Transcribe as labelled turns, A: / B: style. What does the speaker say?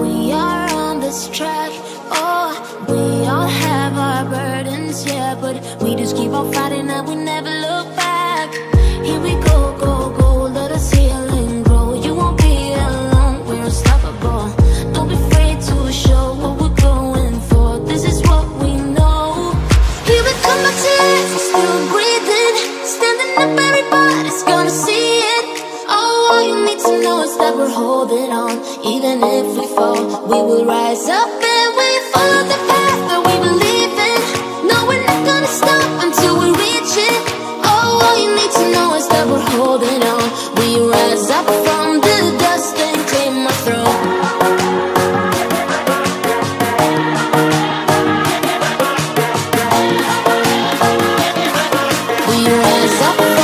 A: we are on this track. Oh, we all have our burdens, yeah, but we just keep on fighting and we never look back. Here we go, to know is that we're holding on. Even if we fall, we will rise up and we follow the path that we believe in. No, we're not gonna stop until we reach it. Oh, all you need to know is that we're holding on. We rise up from the dust and claim our throne. We rise up